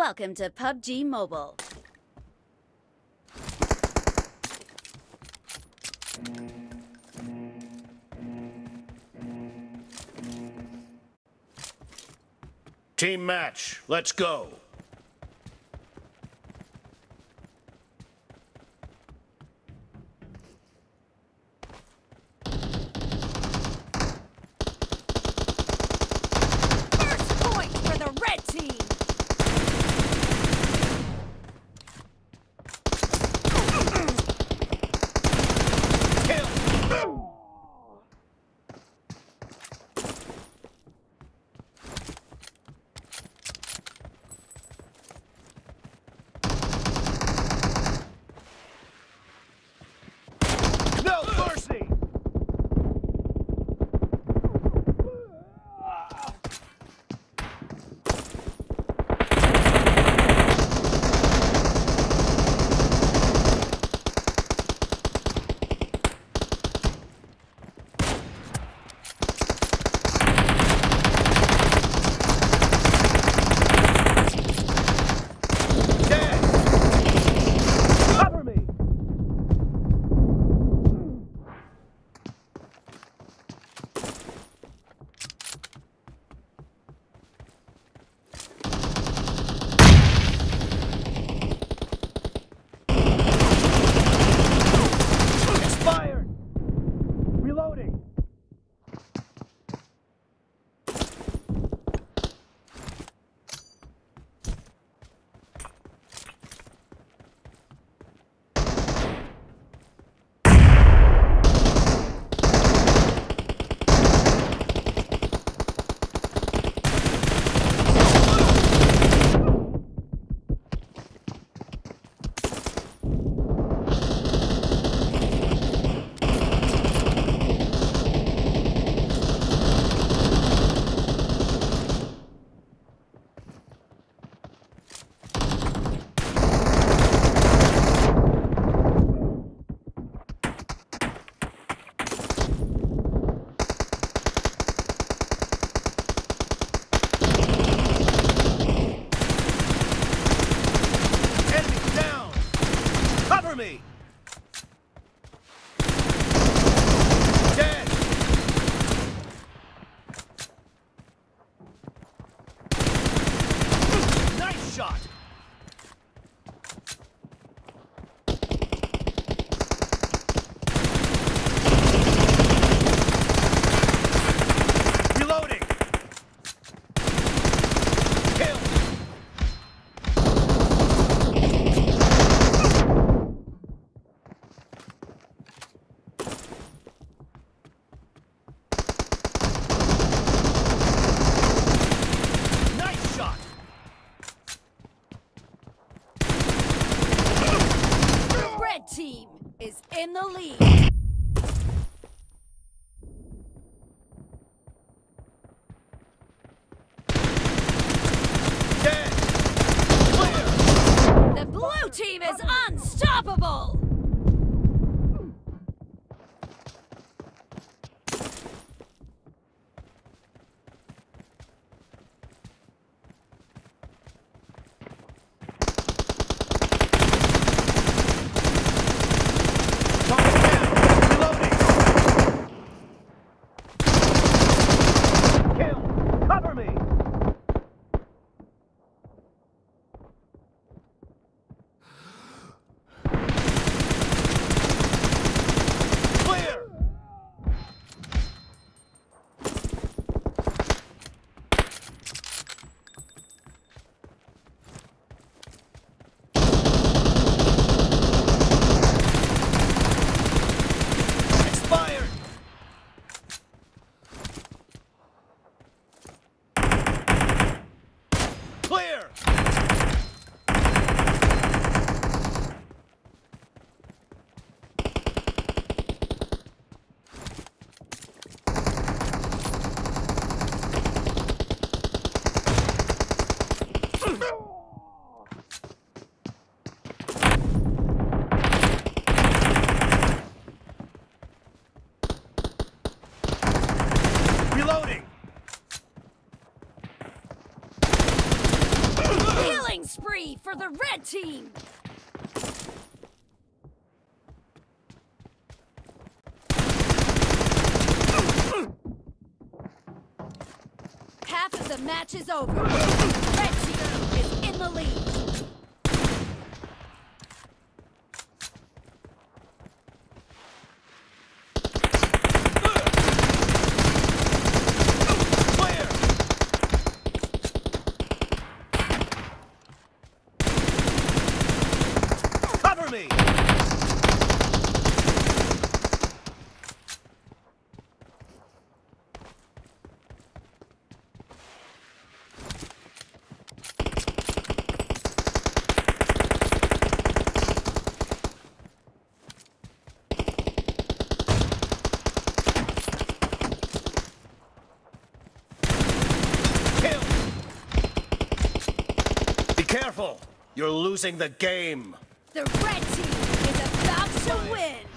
Welcome to PUBG Mobile. Team match, let's go. is in the lead. The red team! Half of the match is over. Red team is in the lead. You're losing the game! The red team is about to win.